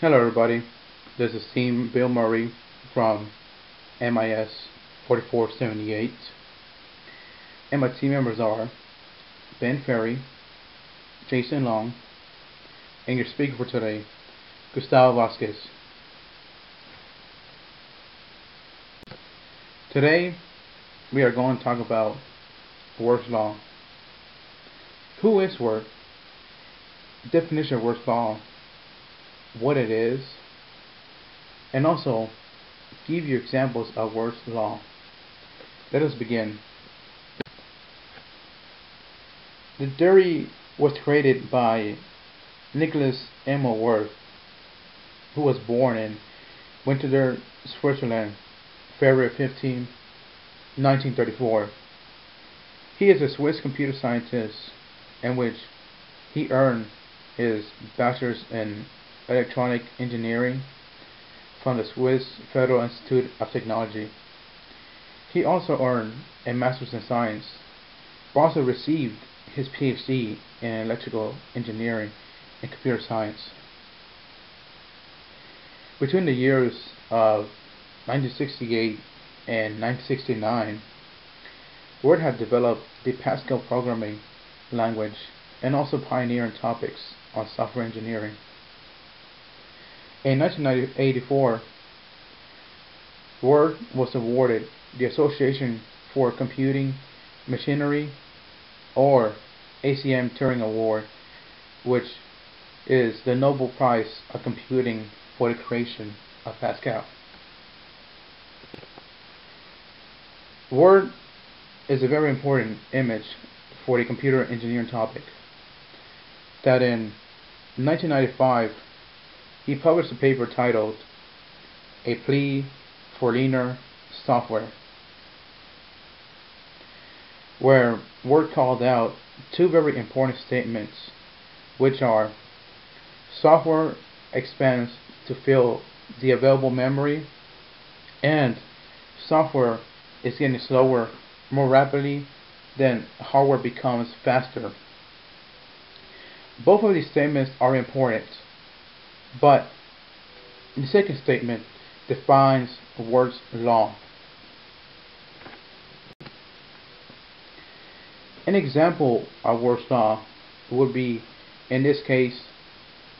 Hello everybody, this is Team Bill Murray from MIS 4478 and my team members are Ben Ferry, Jason Long, and your speaker for today, Gustavo Vasquez. Today we are going to talk about Wirth's Law. Who is work? Definition of Wirth's Law what it is, and also give you examples of Wirth's law. Let us begin. The theory was created by Nicholas Emil Wirth, who was born in Winterthur, Switzerland, February 15, 1934. He is a Swiss computer scientist in which he earned his bachelor's in electronic engineering from the Swiss Federal Institute of Technology. He also earned a master's in science, also received his PhD in electrical engineering and computer science. Between the years of 1968 and 1969, Wirth had developed the Pascal programming language and also pioneering topics on software engineering. In 1984, Wirth was awarded the Association for Computing Machinery or ACM Turing Award, which is the Nobel Prize of Computing for the creation of Pascal. Wirth is a very important image for the computer engineering topic. That in 1995 he published a paper titled A Plea for Leaner Software, where Wirth called out two very important statements, which are software expands to fill the available memory, and software is getting slower more rapidly than hardware becomes faster. Both of these statements are important but the second statement defines Wirth's law. An example of Wirth's law would be, in this case,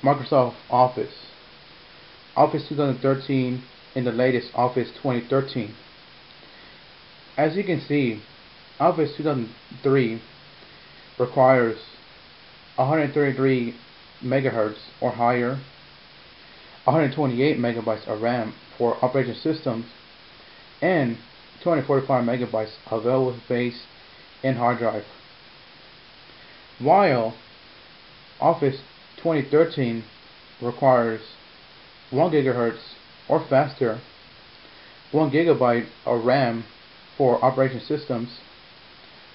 Microsoft Office. Office 2013 and the latest Office 2013. As you can see, Office 2003 requires 133 megahertz or higher 128 megabytes of RAM for operating systems, and 245 megabytes available space in hard drive. While Office 2013 requires 1 gigahertz or faster, 1 gigabyte of RAM for operation systems,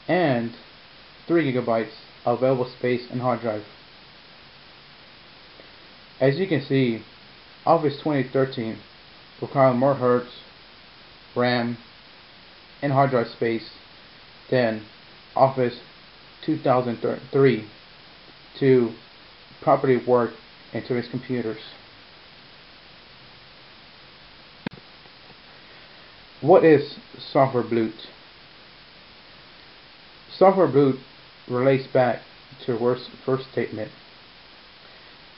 and 3 gigabytes of available space in hard drive. As you can see, Office 2013 require more hertz, RAM, and hard drive space than Office 2003 to properly work in today's computers. What is software bloat? Software bloat relates back to Wirth's first statement.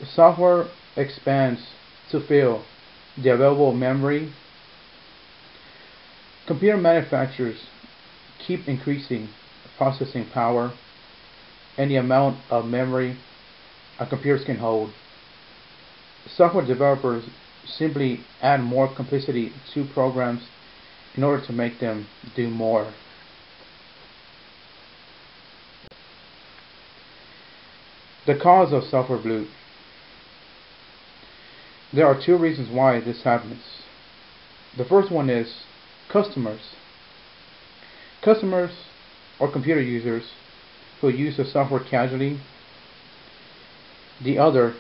Software expands to fill the available memory. Computer manufacturers keep increasing processing power and the amount of memory a computer can hold. Software developers simply add more complexity to programs in order to make them do more. The cause of software bloat there are two reasons why this happens. The first one is customers. Customers or computer users who use the software casually. The other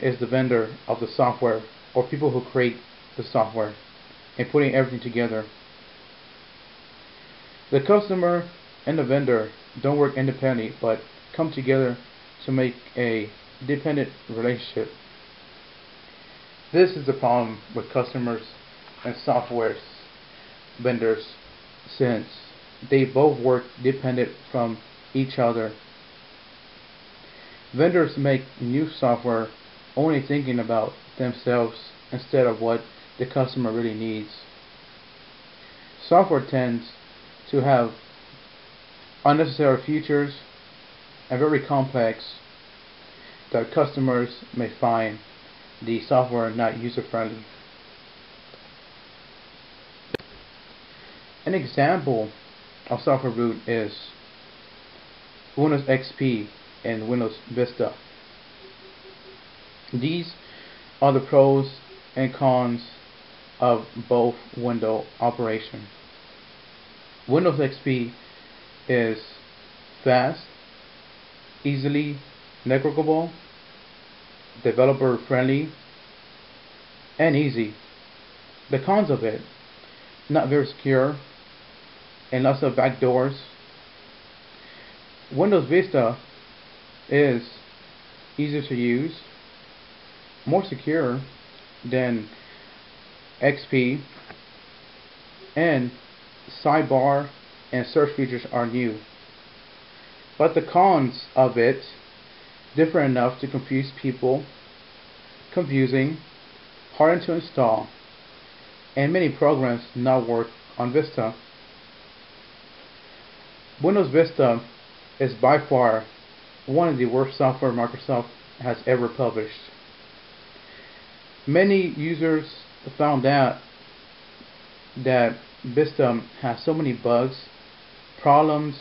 is the vendor of the software or people who create the software and putting everything together. The customer and the vendor don't work independently but come together to make a dependent relationship This is the problem with customers and software vendors since they both work dependent from each other. Vendors make new software only thinking about themselves instead of what the customer really needs. Software tends to have unnecessary features and very complex that customers may find the software not user-friendly. An example of software bloat is Windows XP and Windows Vista. These are the pros and cons of both window operation. Windows XP is fast, easily navigable, developer friendly, and easy. The cons of it, not very secure, and lots of backdoors. Windows Vista is easier to use, more secure than XP, and sidebar and search features are new. But the cons of it differ enough to confuse people, confusing, hard to install, and many programs not work on Vista. Windows Vista is by far one of the worst software Microsoft has ever published. Many users found out that Vista has so many bugs, problems,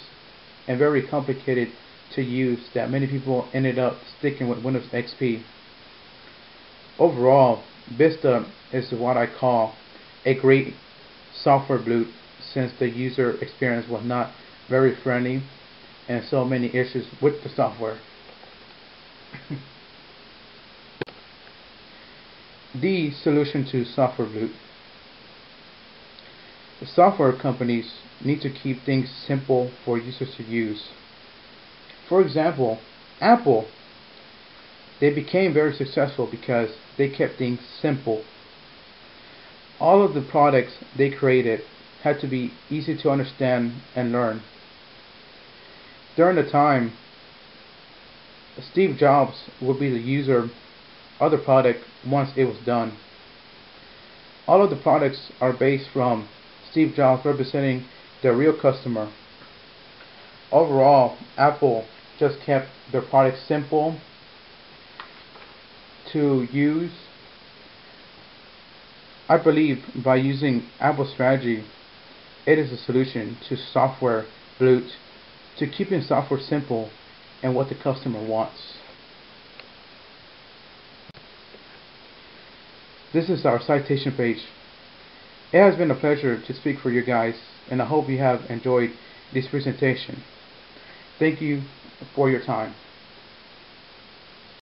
and very complicated to use that many people ended up sticking with Windows XP. Overall, Vista is what I call a great software bloat since the user experience was not very friendly and so many issues with the software. the solution to software bloat. The software companies need to keep things simple for users to use. For example, Apple, they became very successful because they kept things simple. All of the products they created had to be easy to understand and learn. During the time, Steve Jobs would be the user of the product once it was done. All of the products are based from Steve Jobs representing the real customer. Overall, Apple just kept their product simple to use. I believe by using Apple strategy, it is a solution to software bloat, to keeping software simple and what the customer wants. This is our citation page. It has been a pleasure to speak for you guys and I hope you have enjoyed this presentation. Thank you for your time.